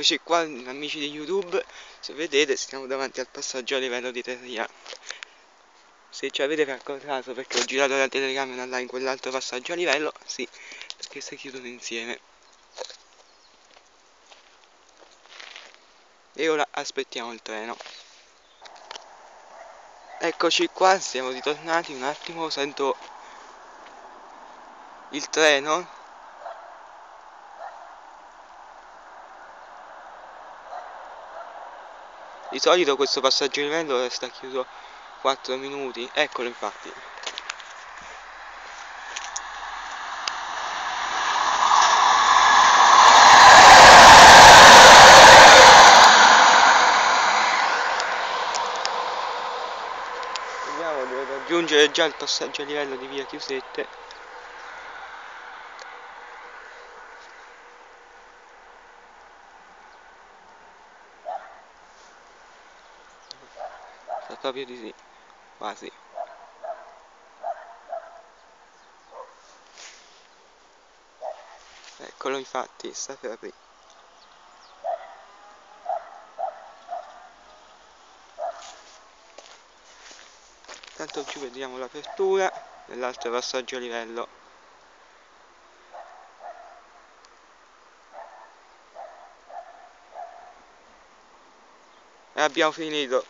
Eccoci qua amici di YouTube, se vedete stiamo davanti al passaggio a livello di terria. Se ci avete raccontato perché ho girato la telecamera là in quell'altro passaggio a livello, sì, perché si chiudono insieme. E ora aspettiamo il treno. Eccoci qua, siamo ritornati un attimo, sento il treno Di solito questo passaggio di livello resta chiuso 4 minuti, eccolo infatti. Vediamo dove raggiungere già il passaggio a livello di via Chiusette. Proprio di sì quasi. Eccolo infatti sta per aprire. Intanto ci vediamo l'apertura dell'altro passaggio a livello. Abbiamo finito